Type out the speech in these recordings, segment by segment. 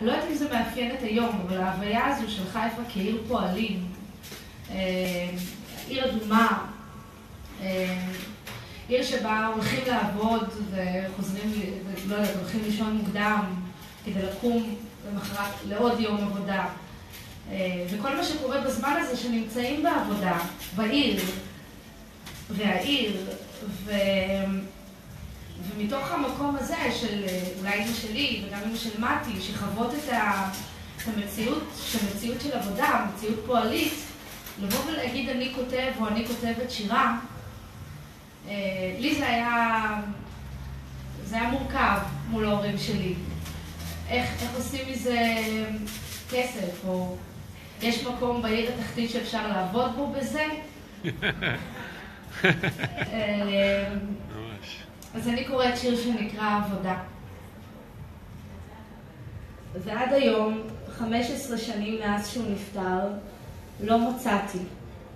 לא יודעת אם זה מאפיין את היום, אבל ההוויה הזו של חיפה כעיר פועלים, עיר אדומה, עיר שבה הולכים לעבוד וחוזרים, לא יודעת, הולכים לישון מוקדם כדי לקום למחרת לעוד יום עבודה. וכל מה שקורה בזמן הזה שנמצאים בעבודה, בעיר, והעיר, ומתוך המקום הזה של אולי אמא שלי וגם אמא של מתי, שחוות את המציאות, שהמציאות של עבודה, מציאות פועלית, לבוא ולהגיד אני כותב או אני כותבת שירה, לי זה היה, זה היה מורכב מול ההורים שלי. איך עושים מזה כסף, או יש מקום בעיר התחתית שאפשר לעבוד בו בזה? אז אני קוראת שיר שנקרא עבודה. ועד היום, 15 שנים מאז שהוא נפטר, לא מצאתי.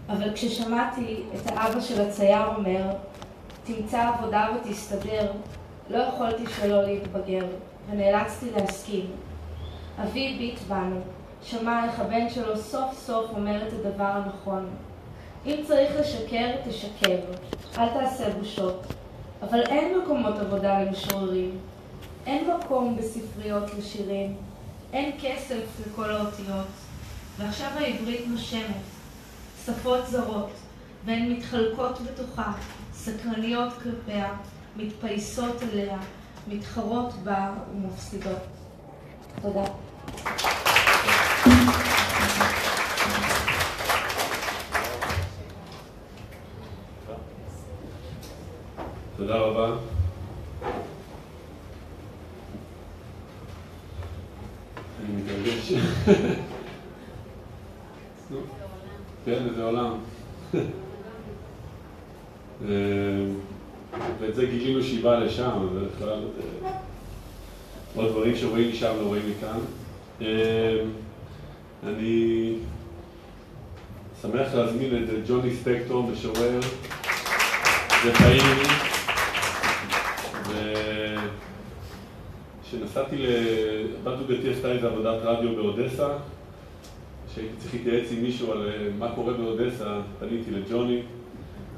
אבל כששמעתי את האבא של הצייר אומר, תמצא עבודה ותסתדר, לא יכולתי שלא להתבגר, ונאלצתי להסכים. אבי הביט בנו, שמע איך הבן שלו סוף סוף אומר את הדבר הנכון. אם צריך לשקר, תשקר, אל תעשה בושות. אבל אין מקומות עבודה למשוררים, אין מקום בספריות לשירים, אין כסף לכל האותיות. ועכשיו העברית נושמת, שפות זרות, והן מתחלקות בתוכה, סקרניות כלפיה, מתפייסות עליה, מתחרות בה ומפסידות. תודה. תודה רבה. אני מתרגש. כן, איזה עולם. ואת זה גילינו שהיא באה לשם, בכלל עוד דברים שרואים משם לא רואים מכאן. אני שמח להזמין את ג'וני ספקטור, משורר ופעיל, וכשנסעתי ל... בת זוגתי עשתה איזו עבודת רדיו באודסה, כשהייתי צריך להתייעץ עם מישהו על מה קורה באודסה, פניתי לג'וני,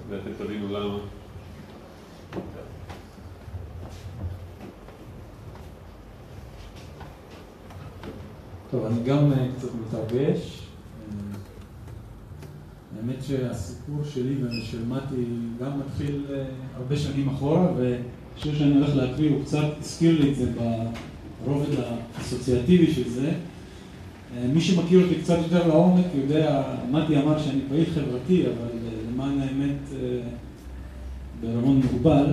ואתם תבינו למה. טוב, אני גם קצת מתרגש. האמת שהסיפור שלי ושל מתי גם מתחיל הרבה שנים אחורה, והשיר שאני הולך להקריא הוא קצת הזכיר לי את זה ברובד האסוציאטיבי של זה. מי שמכיר אותי קצת יותר לעומק יודע, מתי אמר שאני פעיל חברתי, אבל למען האמת בערבון מוגבל.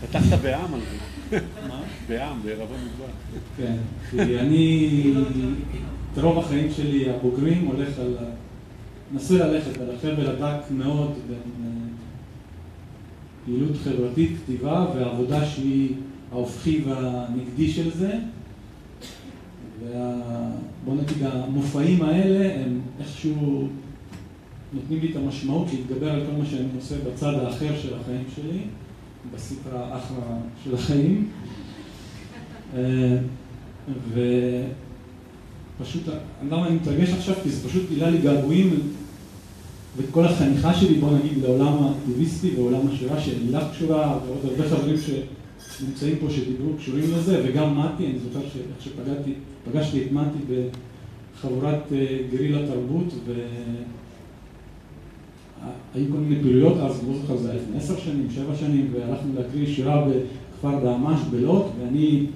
פתחת בעם על זה. מה? בעם, בערבון מוגבל. כן, כי אני את רוב החיים שלי הבוגרים הולך על... מנסה ללכת על החבל הדק מאוד בין פעילות חברתית, כתיבה, ועבודה שהיא ההופכי והנגדי של זה. ובוא נגיד, המופעים האלה הם איכשהו נותנים לי את המשמעות להתגבר על כל מה שאני עושה בצד האחר של החיים שלי, בספרה אחרא של החיים. ופשוט, למה אני מתרגש עכשיו? כי זה פשוט גילה לי געגועים וכל החניכה שלי, בוא נגיד, לעולם האקטיביסטי ועולם השירה שלילך קשורה, ועוד הרבה חברים שנמצאים פה שדיברו קשורים לזה, וגם מתי, אני זוכר שאיך שפגשתי את מתי בחבורת גרילה תרבות, והיו כל מיני פעילויות אז, לא זוכר, זה היה לפני עשר שנים, שבע שנים, והלכנו להקריא שירה בכפר דהמש בלוד, ואני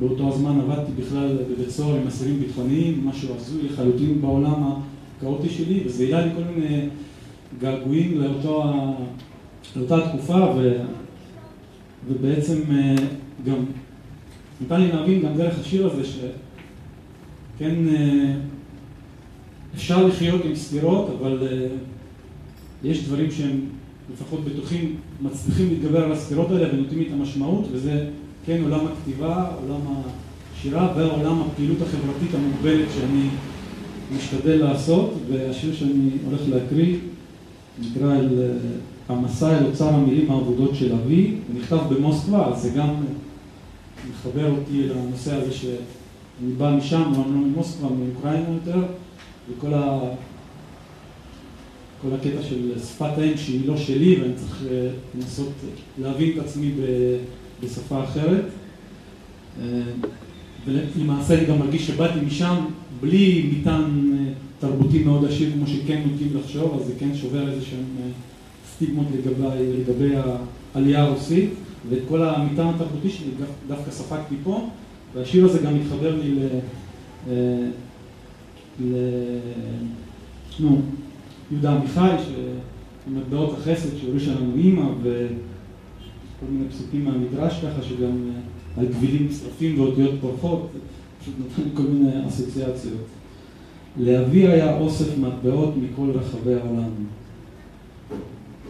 באותו הזמן עבדתי בכלל בבית סוהר עם אסירים ביטחוניים, משהו הזוי לחלוטין בעולם הכאוטי שלי, וזה העלה לי כל מיני געגועים לאותה תקופה, ובעצם גם ניתן לי להבין גם דרך השיר הזה, שכן אפשר לחיות עם סתירות, אבל יש דברים שהם לפחות בטוחים, מצליחים להתגבר על הסתירות האלה ונותנים את המשמעות, וזה כן עולם הכתיבה, עולם השירה ועולם הפעילות החברתית המוגבלת שאני משתדל לעשות, והשיר שאני הולך להקריא נקרא אל המסע אל אוצר המילים האבודות של אבי, הוא נכתב במוסקבה, אז זה גם מחבר אותי לנושא הזה שאני בא משם, לא ממוסקבה, מאוקראינה יותר, וכל ה... כל הקטע של שפת האם שהיא לא שלי ואני צריך אה, לנסות להבין את עצמי בשפה אחרת. אה, ולמעשה אני גם מרגיש שבאתי משם בלי מטען אה, תרבותי מאוד עשיר כמו שכן נוטים לחשוב, אז זה כן שובר איזה שהם סטיגמות לגבי, לגבי העלייה הרוסית, ואת כל המטען התרבותי שלי דווקא ספגתי פה, והשיר הזה גם מתחבר לי ל... ל... נו, יהודה עמיחי, שמטבעות החסד שהוריש לנו אימא, וכל מיני פסוקים מהמדרש ככה, שגם אה, על גבילים נשרפים ואותיות פורחות, פשוט נותן כל מיני אסוציאציות. לאבי היה אוסף מטבעות מכל רחבי העולם,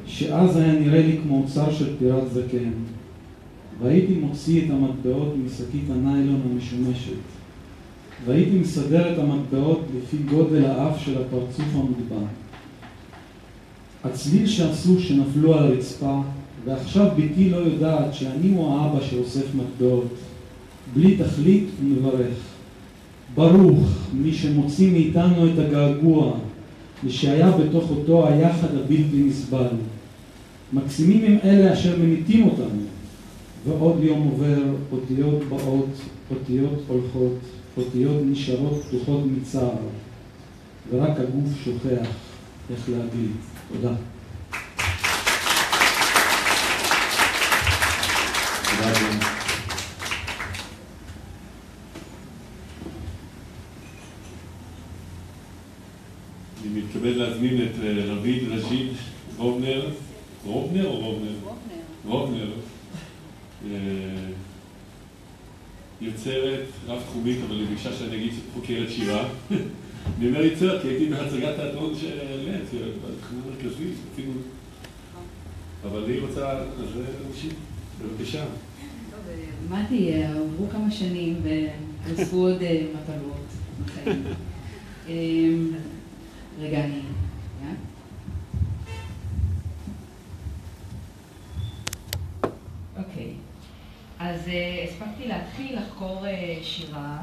שאז היה נראה לי כמו אוצר של פירת זקן, והייתי מוציא את המטבעות משקית הניילון המשומשת, והייתי מסדר את המטבעות לפי גודל האף של הפרצוף המוטבע. הצליל שעשו שנפלו על הרצפה, ועכשיו ביתי לא יודעת שאני הוא האבא שאוסף מטבעות. בלי תכלית ומברך. ברוך מי שמוציא מאיתנו את הגעגוע, ושהיה בתוך אותו היחד הבלתי נסבל. מקסימים הם אלה אשר ממיתים אותנו, ועוד יום עובר, אותיות באות, אותיות הולכות, אותיות נשארות פתוחות מצער, ורק הגוף שוכח איך להגיד. תודה. אני מתכבד להזמין את אה, רביד רז'יד רובנר, רובנר או רובנר? רובנר. אה, יוצרת רב-תחומית, אבל היא ביקשה שאני אגיד חוקרת שירה. אני אומר יצר, כי הייתי בהצגת תיאטרון של לץ, בתחום המרכזי, עשינו... אבל היא רוצה, אז נמשיך, בבקשה. מתי, עברו כמה שנים ונוספו עוד אה, מטלות בחיים. רגע, אני... אוקיי, אז אה, הספקתי להתחיל לחקור אה, שירה,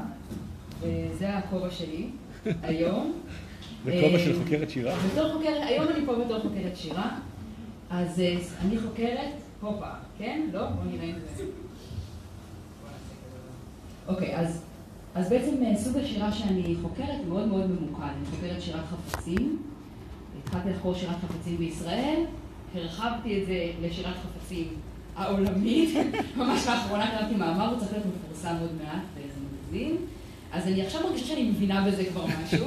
וזה הכובע שלי. היום. בכובע של חוקרת שירה? בתור חוקרת, היום אני פה בתור חוקרת שירה, אז אה, אני חוקרת, הופה, כן? לא? בואו נראה אם זה... אוקיי, אז, אז בעצם אה, סוג השירה שאני חוקרת מאוד מאוד ממוקד. אני חוקרת שירת חפצים. התחלתי לחקור שירת חפצים בישראל, הרחבתי את זה לשירת חפצים העולמית. ממש לאחרונה קראתי מאמר, הוא צריך להיות מפורסם עוד מעט באיזה מגזין. אז אני עכשיו מרגישה שאני מבינה בזה כבר משהו,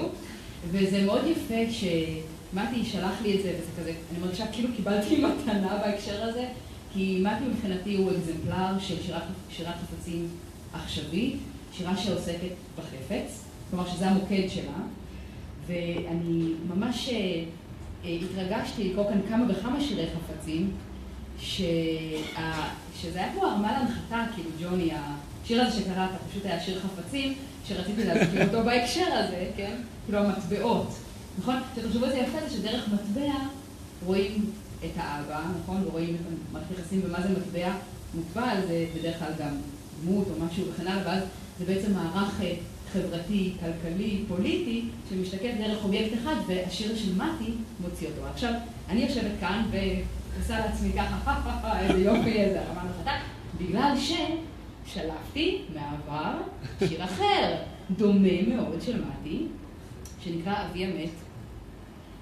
וזה מאוד יפה כשמתי שלח לי את זה, וזה כזה, אני מרגישה כאילו קיבלתי מתנה בהקשר הזה, כי מתי מבחינתי הוא אקזמפלר של שירת, שירת חפצים עכשווית, שירה שעוסקת בחפץ, כלומר שזה המוקד שלה, ואני ממש אה, אה, התרגשתי לקרוא כאן כמה וכמה שירי חפצים, שה, שזה היה כמו הרמה להנחתה, כאילו ג'וני, השיר הזה שקראת פשוט היה שיר חפצים, שרציתי להזכיר אותו בהקשר הזה, כן? כאילו המטבעות, נכון? שתחשבו איזה יפה זה שדרך מטבע רואים את האבא, נכון? ורואים את המערכת יחסים ומה זה מטבע מוטבע, זה בדרך כלל גם דמות או משהו וכן הלאה, ואז זה בעצם מערך אה, חברתי, כלכלי, פוליטי, שמשתקף דרך אובייקט אחד, והשיר של מתי מוציא אותו. עכשיו, אני יושבת כאן ועושה לעצמי ככה, איזה יופי, איזה הרמה נחתה, בגלל ש... שלפתי מהעבר שיר אחר, דומה מאוד של מתי, שנקרא אבי המת,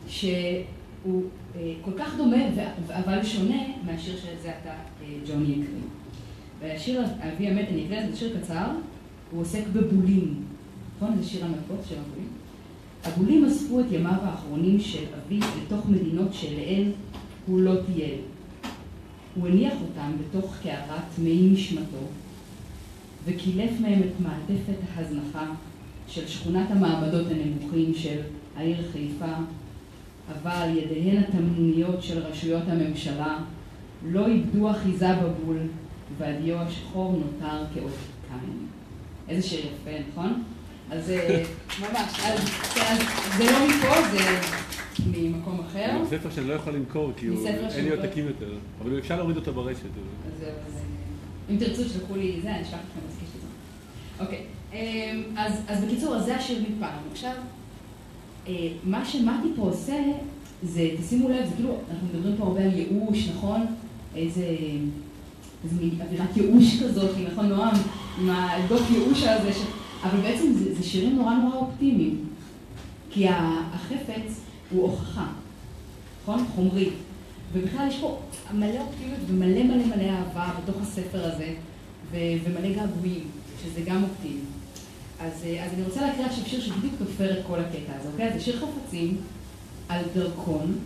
שהוא אה, כל כך דומה אבל שונה מהשיר שזה עתה אה, ג'וני הקריא. והשיר אבי המת, אני אקריא את זה שיר קצר, הוא עוסק בבולים. נכון? זה שיר המלכות של הבולים. הבולים אספו את ימיו האחרונים של אבי לתוך מדינות שאליהן הוא לא טייל. הוא הניח אותם בתוך קערת מי נשמתו, וקילף מהם את מעטפת ההזנחה של שכונת המעמדות הנמוכים של העיר חיפה, אבל ידיהן התמנוניות של רשויות הממשלה לא איבדו אחיזה בבול, והדיו השחור נותר כאות קין. איזה שיר יפה, נכון? אז אה, ממש, זה לא מפה, זה ממקום אחר. זה ספר שאני לא יכול למכור, כי אין לי עותקים יותר, אבל אפשר להוריד אותו ברשת. אז זהו, אז... אם תרצו תשלחו לי זה, אני אשלח לכם את זה. אוקיי, אמ, אז, אז בקיצור, אז זה השיר מפעם. עכשיו, אה, מה שמתי פה עושה, זה, תשימו לב, זה כאילו, אנחנו מדברים פה הרבה על ייאוש, נכון? איזה, איזה מין אווירת ייאוש כזאת, נכון, נועם, עם הדוח ייאוש הזה, ש... אבל בעצם זה, זה שירים נורא נורא אופטימיים. כי החפץ הוא הוכחה, נכון? חומרי. ובכלל יש פה מלא אופטימיות ומלא מלא מלא אהבה בתוך הספר הזה, ומלא געגועים, שזה גם אופטימי. אז, אה, אז אני רוצה להקריא עכשיו שיר שבדיוק תופר את כל הקטע הזה, אוקיי? זה שיר חפצים על דרכון,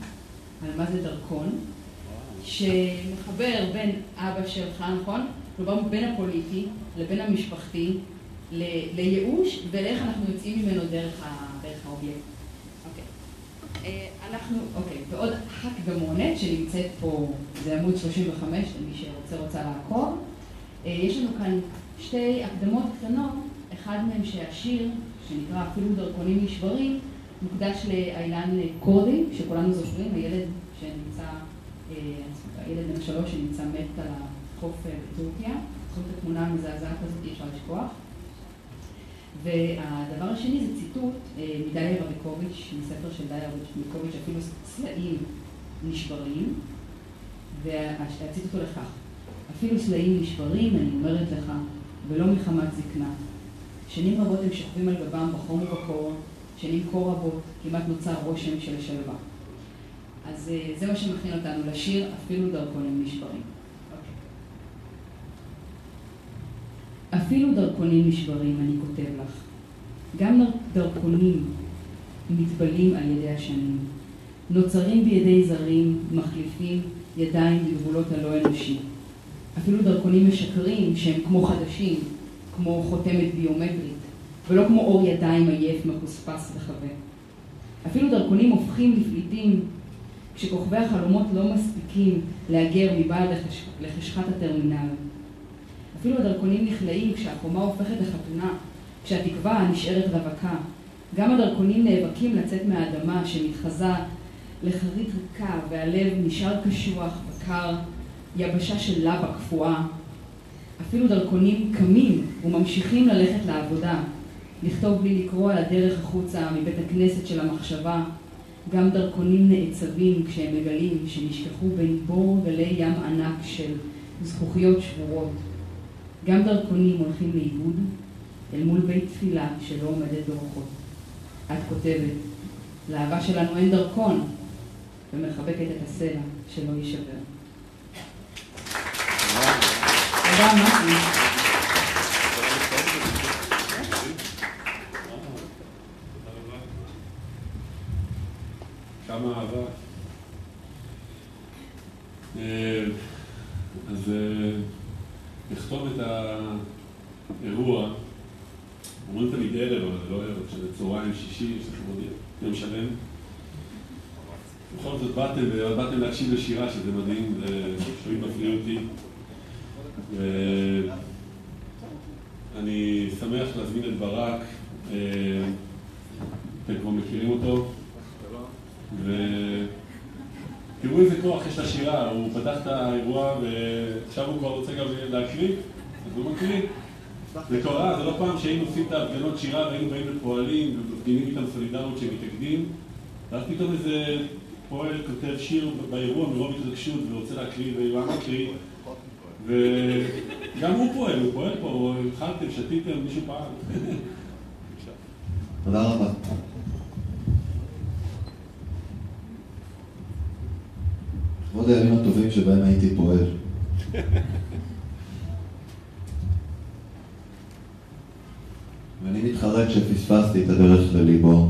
על מה זה דרכון, שמחבר בין אבא שלך, נכון? כלומר בין הפוליטי לבין המשפחתי, לייאוש ולאיך אנחנו יוצאים ממנו דרך, האובייקט. אוקיי. אה, אנחנו, אוקיי, ועוד הקדמונת שנמצאת פה, זה עמוד 35, למי שרוצה רוצה לעקוב. אה, יש לנו כאן שתי הקדמות קטנות, אחד מהם שהשיר, שנקרא אפילו דרכונים נשברים, מוקדש לאילן קורדי, שכולנו זוכרים, הילד שנמצא, אה, הילד בן השלוש שנמצא מת על החוף בטורקיה. זוכרים את התמונה המזעזעת הזאת, אי אפשר לשכוח. והדבר השני זה ציטוט אה, מדליה רביקוביץ', מספר של דליה רביקוביץ', אפילו סלעים נשברים, והציטוט הוא לכך, אפילו סלעים נשברים, אני אומרת לך, ולא מחמת זקנה. שנים רבות הם שוכבים על גבם בחום ובקור, שנים כה רבות, כמעט נוצר רושם של שלווה. אז אה, זה מה שמכין אותנו לשיר, אפילו דרכונים נשברים. אפילו דרכונים נשברים, אני כותב לך. גם דרכונים מתבלים על ידי השנים. נוצרים בידי זרים, מחליפים ידיים בגבולות הלא אנושי. אפילו דרכונים משקרים שהם כמו חדשים, כמו חותמת ביומטרית, ולא כמו אור ידיים עייף, מחוספס וחווה. אפילו דרכונים הופכים לפליטים כשכוכבי החלומות לא מספיקים להגר מבעד לחשכת הטרמינל. אפילו הדרכונים נכלאים כשהחומה הופכת לחתונה, כשהתקווה נשארת רווקה. גם הדרכונים נאבקים לצאת מהאדמה שמתחזה לחרית ריקה והלב נשאר קשוח, בקר, יבשה של לבה קפואה. אפילו דרכונים קמים וממשיכים ללכת לעבודה, לכתוב בלי לקרוא על הדרך החוצה מבית הכנסת של המחשבה. גם דרכונים נעצבים כשהם מגלים שנשכחו בין בור גלי ים ענק של זכוכיות שבורות. גם דרכונים הולכים לאיבוד אל מול בית תפילה שלא עומדת ברוחות. את כותבת, לאהבה שלנו אין דרכון, ומחבקת את הסלע שלא יישבר. תודה, מתי. כמה אהבה. אה, אז אה, לכתוב את האירוע, אומרים תמיד ערב, אבל זה לא ערב, שזה צהריים, שישי, יש לכם עוד יום שלם. בכל זאת באתם, ובאתם להקשיב לשירה, שזה מדהים, זה שומעים מפריע אותי. ואני שמח להזמין את ברק, אה, אתם כבר מכירים אותו. תראו איזה כוח יש לשירה, הוא פתח את האירוע ועכשיו הוא כבר רוצה גם להקריא, אז הוא מקריא. זה קרה, זה לא פעם שהיינו עושים את ההפגנות שירה והיינו באים לפועלים ומפגינים איתם סולידריות שמתאגדים ואז פתאום איזה פועל כותב שיר באירוע מרוב התרגשות ורוצה להקריא היה מקריא וגם הוא פועל, הוא פועל פה, אכלתם, שתיתם, מישהו פעל. תודה רבה. לכבוד הימים הטובים שבהם הייתי פועל. ואני מתחרט שפספסתי את הדרך לליבו.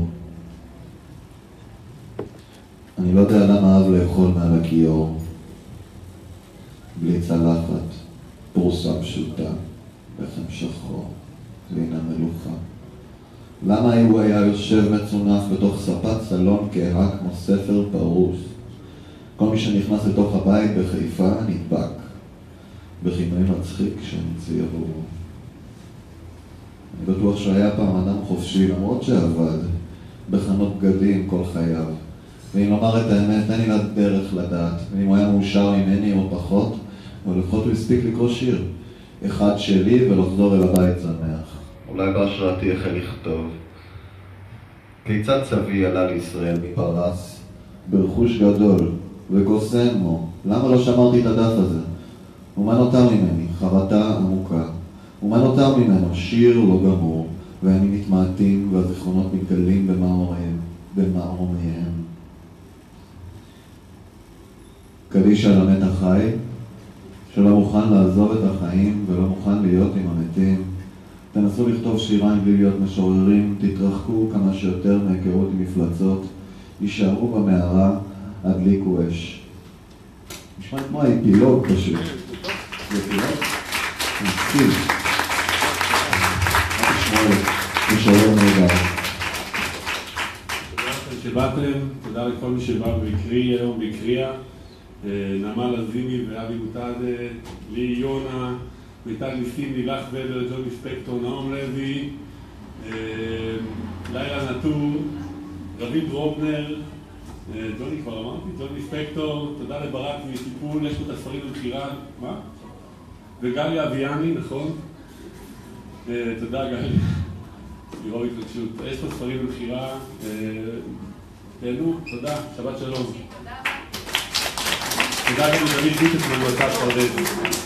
אני לא יודע למה אהב לאכול מעל הכיור, בלי צלחת, פרוסה פשוטה, לחם שחור, לינה מלוכה. למה הוא היה יושב מצונף בתוך ספת סלון כהה כמו ספר פרוס? כל מי שנכנס לתוך הבית בחיפה נדבק בכינוי מצחיק שהמציאו. אני בטוח שהיה פעם אדם חופשי, למרות שעבד בחנות בגדים כל חייו. ואם לומר את האמת, אין לי דרך לדעת, ואם הוא היה מאושר ממני או פחות, אבל לפחות הוא הספיק לקרוא שיר. אחד שלי ולחזור אל הבית שמח. אולי בהשראתי החל לכתוב. כיצד סבי עלה לישראל מפרס ברכוש גדול וגוסם מו? למה לא שמרתי את הדף הזה? ומה נותר ממני? חרטה עמוקה. ומה נותר ממנו? שיר לא גמור, והימים מתמעטים והזיכרונות מתגלים במערומיהם. במערומיהם. קדיש על המת החי, שלא מוכן לעזוב את החיים ולא מוכן להיות עם המתים. תנסו לכתוב שיריים בלי להיות משוררים, תתרחקו כמה שיותר מהיכרות עם מפלצות, יישארו במערה, הדליקו אש. נשמע כמו האפילוג פשוט. זה אפילוג? מסכים. משורר נהדר. תודה לכם שבאתם, תודה לכל מי שבא והקריא היום והקריאה. אה, נעמה לזימי ואבי מוטדה, לי יונה, מיטל ניסים, לילך ובר, ג'וני ספקטור, נעם לוי, אה, לילה נטור, רביב רובנר, אה, ג'וני כבר אמרתי, ג'וני ספקטור, תודה לברק מטיפול, יש פה את הספרים למכירה, מה? וגליה אביאני, נכון? אה, תודה גליה, לראות התרגשות. יש פה ספרים למכירה, אה, תהנו, תודה, שבת שלום. תודה גם לדוד ביטס ממועצת פרדס.